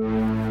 you.